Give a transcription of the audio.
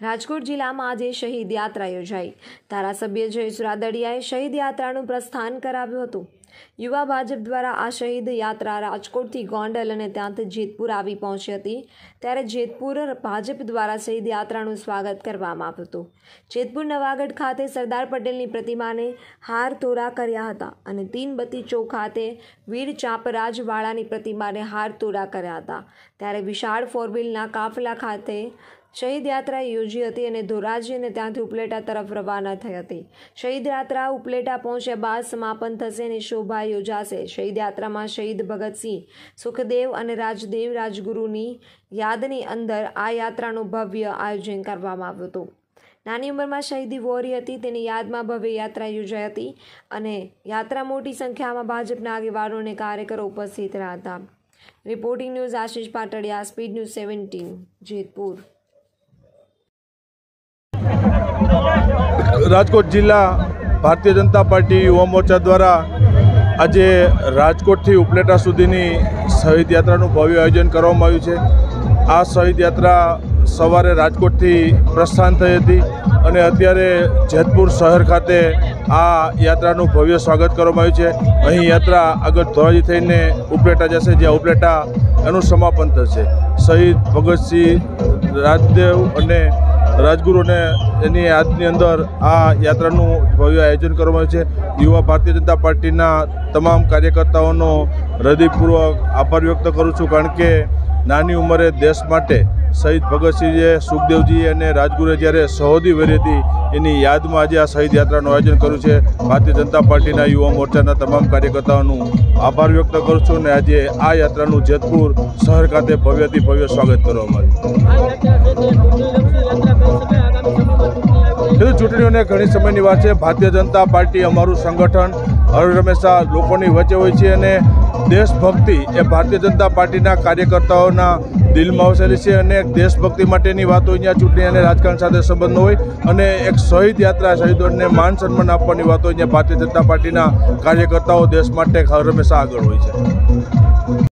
રાજકોટ જિલ્લામાં આજે શહીદ યાત્રા યોજાઈ. ધારાસભ્ય જયેશ રાદડિયાએ શહીદ યાત્રાનું પ્રસ્થાન કરાવ્યું હતું. યુવા ભાજપ દ્વારા આ શહીદ યાત્રા રાજકોટથી ગોંડલ અને ત્યાંથી જેતપુર આવી પહોંચી હતી. ત્યારે જેતપુર ભાજપ દ્વારા શહીદ યાત્રાનું સ્વાગત કરવામાં આવ્યું હતું. જેતપુર નવાગઢ ખાતે સરદાર પટેલની પ્રતિમાને હાર તોરા કર્યા હતા અને તીનબત્તી ચોક ખાતે વીર ચાપરાજવાળાની પ્રતિમાને હાર તોરા કર્યા હતા. ત્યારે વિશાળ ફોરવ્હીલના કાફલા ખાતે શહીદ યાત્રા યોજી હતી અને ધોરાજી અને ત્યાંથી ઉપલેટા તરફ રવાના થઈ હતી. શહીદ યાત્રા ઉપલેટા પહોંચ્યા બાદ સમાપન થશે અને શોભા યોજાશે. શહીદ યાત્રામાં શહીદ ભગતસિંહ, સુખદેવ અને રાજદેવ રાજગુરુની યાદની અંદર આ યાત્રાનું ભવ્ય આયોજન કરવામાં આવ્યું હતું. નાની ઉંમરમાં શહીદી વોરી હતી, તેની યાદમાં ભવ્ય યાત્રા યોજાઈ હતી અને યાત્રા મોટી સંખ્યામાં ભાજપના આગેવાનો અને કાર્યકરો ઉપસ્થિત રહ્યા હતા. Reporting news Ashish Patadiya, speed news seventeen, Jetpur. Rajkot જિલ્લા ભારતીય જનતા પાર્ટી યુવા મોરચા દ્વારા આજે રાજકોટથી ઉપલેટા સુધીની શહીદ યાત્રાનું ભવ્ય આયોજન કરવામાં આવ્યું છે. આ શહીદ યાત્રા સવારે રાજકોટથી પ્રસ્થાન થઈ હતી અને અત્યારે જેતપુર શહેર ખાતે આ યાત્રાનું ભવ્ય સ્વાગત કરવામાં આવ્યું છે. અહીં યાત્રા આગળ ધોરાજી થઈને ઉપલેટા જશે, જ્યાં ઉપલેટા એનું સમાપન થશે. શહીદ ભગતસિંહ રાજદેવ અને રાજગુરુને એની યાદની અંદર આ યાત્રાનું ભવ્ય આયોજન કરવામાં છે. યુવા ભારતીય જનતા પાર્ટીના તમામ કાર્યકર્તાઓનો હૃદયપૂર્વક આભાર વ્યક્ત કરું છું, કારણ કે નાની ઉંમરે દેશ માટે શહીદ ભગતસિંહજીએ સુખદેવજી અને રાજગુરુએ જ્યારે સહોદી વરી હતી, એની યાદમાં આજે આ શહીદ યાત્રાનું આયોજન કર્યું છે. ભારતીય જનતા પાર્ટીના યુવા મોરચાના તમામ કાર્યકર્તાઓનું આભાર વ્યક્ત કરું છું અને આજે આ યાત્રાનું જેતપુર શહેર ખાતે ભવ્યથી ભવ્ય સ્વાગત કરવામાં આવ્યું. ચૂંટણીઓને ઘણી સમયની વાત છે. ભારતીય જનતા પાર્ટી અમારું સંગઠન, હર હંમેશા લોકોની વચ્ચે હોય છે અને દેશભક્તિ એ ભારતીય જનતા પાર્ટીના કાર્યકર્તાઓના દિલમાં વસેલી છે અને દેશભક્તિ માટેની વાતો અહીંયા ચૂંટણી અને રાજકારણ સાથે સંબંધ હોય અને એક શહીદ યાત્રા, શહીદોને માન સન્માન આપવાની વાતો અહીંયા ભારતીય જનતા પાર્ટીના કાર્યકર્તાઓ દેશ માટે હર હંમેશા આગળ હોય છે.